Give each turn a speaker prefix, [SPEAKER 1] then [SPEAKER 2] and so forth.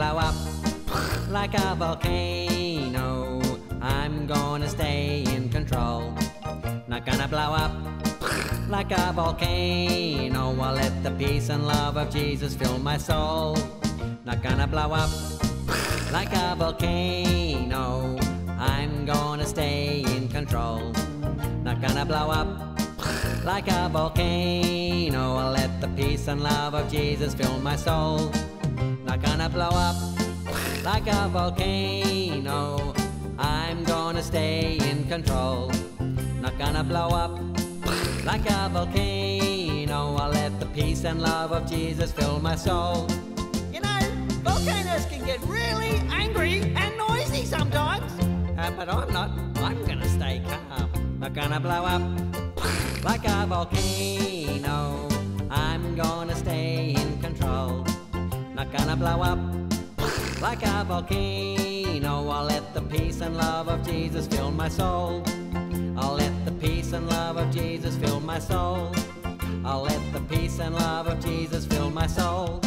[SPEAKER 1] blow up like a volcano. I'm gonna stay in control. Not gonna blow up like a volcano. I'll let the peace and love of Jesus fill my soul. Not gonna blow up like a volcano. I'm gonna stay in control. Not gonna blow up like a volcano. I'll let the peace and love of Jesus fill my soul. Not gonna blow up like a volcano. I'm gonna stay in control. Not gonna blow up like a volcano. I'll let the peace and love of Jesus fill my soul.
[SPEAKER 2] You know, volcanoes can get really angry and noisy sometimes.
[SPEAKER 1] Uh, but I'm not. I'm gonna stay calm. Not gonna blow up like a volcano. I'm gonna stay in control. Not gonna blow up like a volcano. I'll let the peace and love of Jesus fill my soul. I'll let the peace and love of Jesus fill my soul. I'll let the peace and love of Jesus fill my soul.